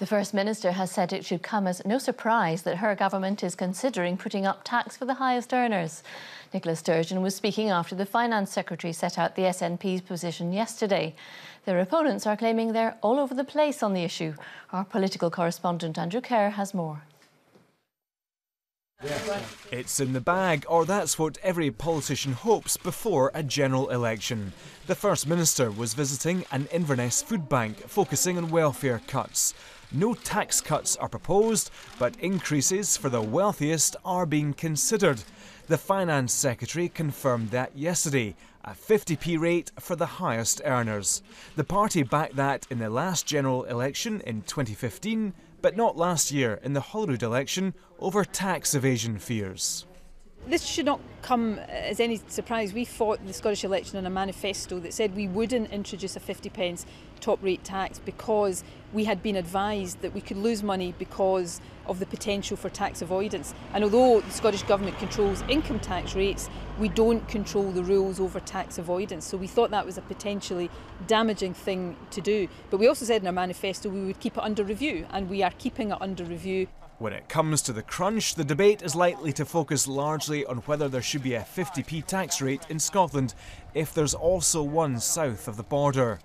The First Minister has said it should come as no surprise that her government is considering putting up tax for the highest earners. Nicola Sturgeon was speaking after the Finance Secretary set out the SNP's position yesterday. Their opponents are claiming they're all over the place on the issue. Our political correspondent Andrew Kerr has more. It's in the bag, or that's what every politician hopes before a general election. The First Minister was visiting an Inverness food bank focusing on welfare cuts. No tax cuts are proposed, but increases for the wealthiest are being considered. The Finance Secretary confirmed that yesterday, a 50p rate for the highest earners. The party backed that in the last general election in 2015 but not last year in the Holyrood election over tax evasion fears. This should not come as any surprise. We fought the Scottish election on a manifesto that said we wouldn't introduce a 50 pence top rate tax because we had been advised that we could lose money because of the potential for tax avoidance. And although the Scottish Government controls income tax rates, we don't control the rules over tax avoidance. So we thought that was a potentially damaging thing to do. But we also said in our manifesto we would keep it under review, and we are keeping it under review. When it comes to the crunch, the debate is likely to focus largely on whether there should be a 50p tax rate in Scotland if there's also one south of the border.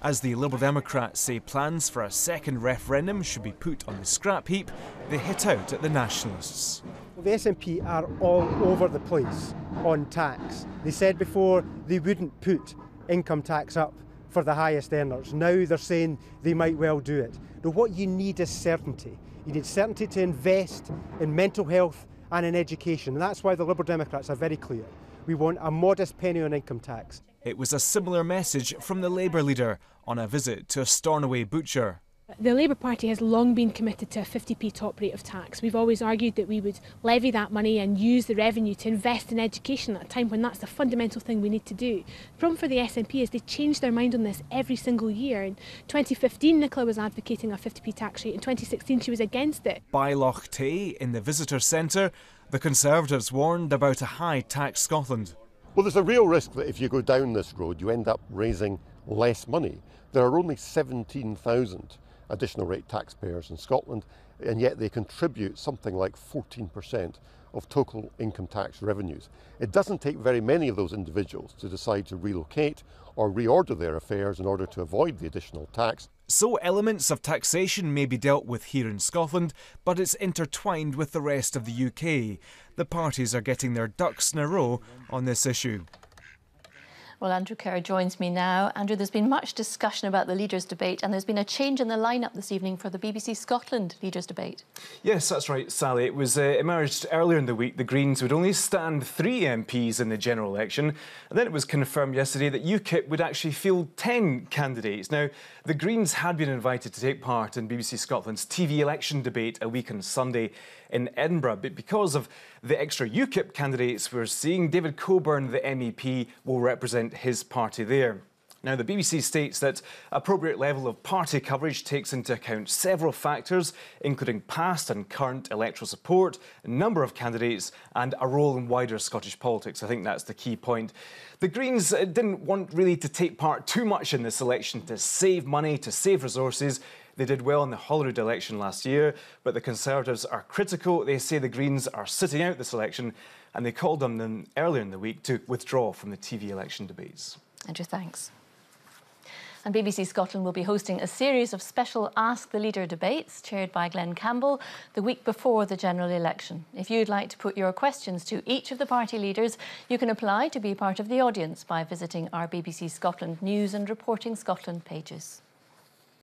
As the Liberal Democrats say plans for a second referendum should be put on the scrap heap, they hit out at the Nationalists. The SNP are all over the place on tax. They said before they wouldn't put income tax up for the highest earners. Now they're saying they might well do it. Now, what you need is certainty. You need certainty to invest in mental health and in education. And that's why the Liberal Democrats are very clear. We want a modest penny on income tax. It was a similar message from the Labour leader on a visit to a Stornoway butcher. The Labour Party has long been committed to a 50p top rate of tax. We've always argued that we would levy that money and use the revenue to invest in education at a time when that's the fundamental thing we need to do. The problem for the SNP is they change their mind on this every single year. In 2015, Nicola was advocating a 50p tax rate. In 2016, she was against it. By Loch Tay, in the visitor centre, the Conservatives warned about a high tax Scotland. Well, there's a real risk that if you go down this road, you end up raising less money. There are only 17,000 additional rate taxpayers in Scotland, and yet they contribute something like 14% of total income tax revenues. It doesn't take very many of those individuals to decide to relocate or reorder their affairs in order to avoid the additional tax. So elements of taxation may be dealt with here in Scotland, but it's intertwined with the rest of the UK. The parties are getting their ducks in a row on this issue. Well, Andrew Kerr joins me now. Andrew, there's been much discussion about the leaders' debate, and there's been a change in the lineup this evening for the BBC Scotland leaders' debate. Yes, that's right, Sally. It was uh, emerged earlier in the week the Greens would only stand three MPs in the general election, and then it was confirmed yesterday that UKIP would actually field 10 candidates. Now, the Greens had been invited to take part in BBC Scotland's TV election debate a week on Sunday in Edinburgh, but because of the extra UKIP candidates we're seeing, David Coburn, the MEP, will represent his party there. Now, the BBC states that appropriate level of party coverage takes into account several factors, including past and current electoral support, number of candidates, and a role in wider Scottish politics. I think that's the key point. The Greens uh, didn't want really to take part too much in this election to save money, to save resources. They did well in the Holyrood election last year, but the Conservatives are critical. They say the Greens are sitting out this election, and they called on them earlier in the week to withdraw from the TV election debates. Andrew, thanks. And BBC Scotland will be hosting a series of special Ask the Leader debates chaired by Glenn Campbell the week before the general election. If you'd like to put your questions to each of the party leaders, you can apply to be part of the audience by visiting our BBC Scotland News and Reporting Scotland pages.